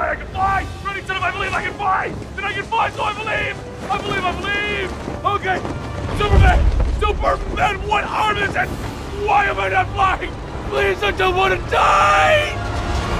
fly, I can fly! Running to of I believe I can fly! Then I can fly, so I believe! I believe, I believe! Okay, Superman! Superman, what arm is it? Why am I not flying? Please, I don't want to die!